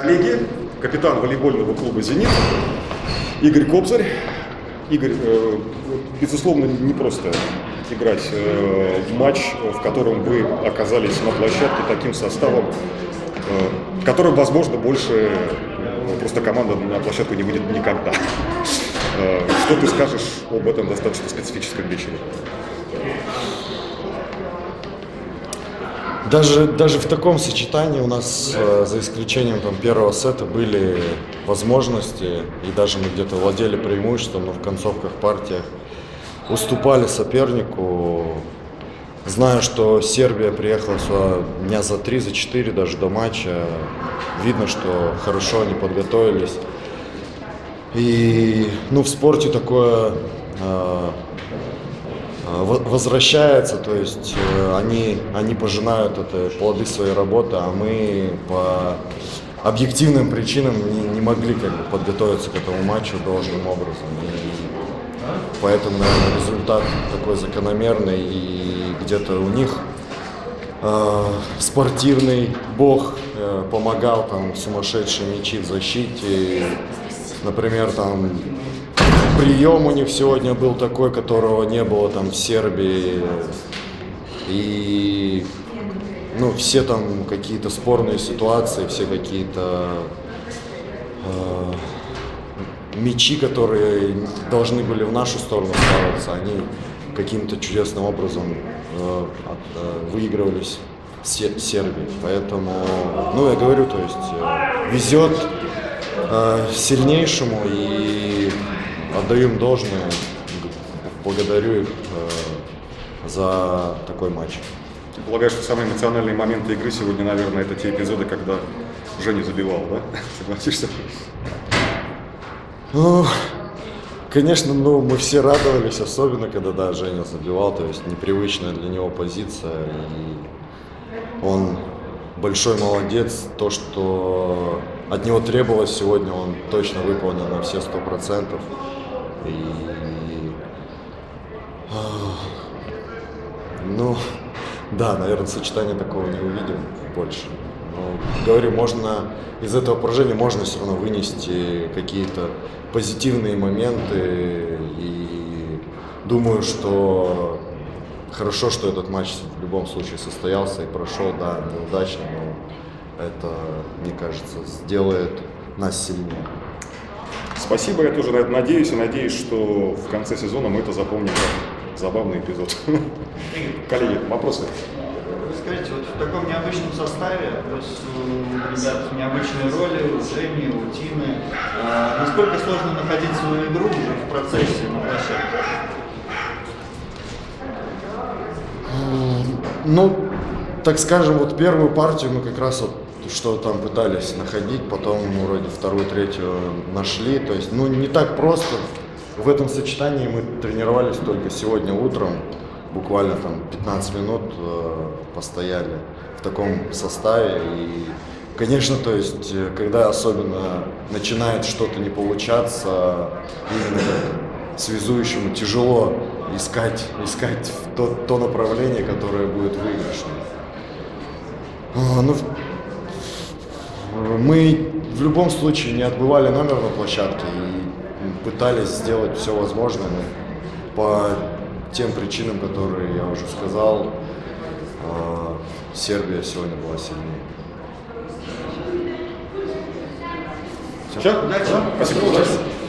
коллеги, капитан волейбольного клуба «Зенит» Игорь Кобзарь. Игорь, э, безусловно, не просто играть э, в матч, в котором вы оказались на площадке таким составом, э, которым, возможно, больше просто команда на площадку не выйдет никогда. Что ты скажешь об этом достаточно специфическом вечере? Даже, даже в таком сочетании у нас, э, за исключением там, первого сета, были возможности, и даже мы где-то владели преимуществом, но в концовках партиях уступали сопернику. Знаю, что Сербия приехала сюда дня за три, за четыре даже до матча. Видно, что хорошо они подготовились. И ну, в спорте такое Э, возвращается, то есть э, они, они пожинают это плоды своей работы, а мы по объективным причинам не, не могли как бы, подготовиться к этому матчу должным образом. И поэтому, наверное, результат такой закономерный, и где-то у них э, спортивный бог э, помогал, там сумасшедшие мячи в защите, например, там прием у них сегодня был такой, которого не было там в Сербии. И ну, все там какие-то спорные ситуации, все какие-то э, мячи, которые должны были в нашу сторону ставиться, они каким-то чудесным образом э, э, выигрывались Сербии. Поэтому, ну, я говорю, то есть э, везет э, сильнейшему и отдаю им должное, благодарю их э, за такой матч. Ты полагаешь, что самые эмоциональные моменты игры сегодня, наверное, это те эпизоды, когда Женя забивал, да? Согласишься? Ну, конечно, ну, мы все радовались, особенно когда, да, Женя забивал, то есть непривычная для него позиция, и он большой молодец. То, что от него требовалось сегодня, он точно выполнил на все сто процентов. И... Ну, да, наверное, сочетания такого не увидим больше. Но, говорю, можно из этого поражения можно все равно вынести какие-то позитивные моменты. И думаю, что хорошо, что этот матч в любом случае состоялся и прошел, да, неудачно, но это, мне кажется, сделает нас сильнее. Спасибо, я тоже на это надеюсь, и надеюсь, что в конце сезона мы это запомним как забавный эпизод. Коллеги, вопросы? Скажите, вот в таком необычном составе, то есть у ребят необычные роли, у Жени, у Тины, а насколько сложно находить свою игру уже в процессе на площадке? Ну, так скажем, вот первую партию мы как раз вот что там пытались находить, потом вроде вторую, третью нашли. То есть, ну, не так просто. В этом сочетании мы тренировались только сегодня утром, буквально там 15 минут э, постояли в таком составе. И, конечно, то есть, э, когда особенно начинает что-то не получаться, именно связующему тяжело искать, искать то, то направление, которое будет выигрышным. А, ну, мы в любом случае не отбывали номер на площадке и пытались сделать все возможное, но по тем причинам, которые я уже сказал, а, Сербия сегодня была сильнее. Все? Спасибо. Спасибо.